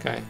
okay.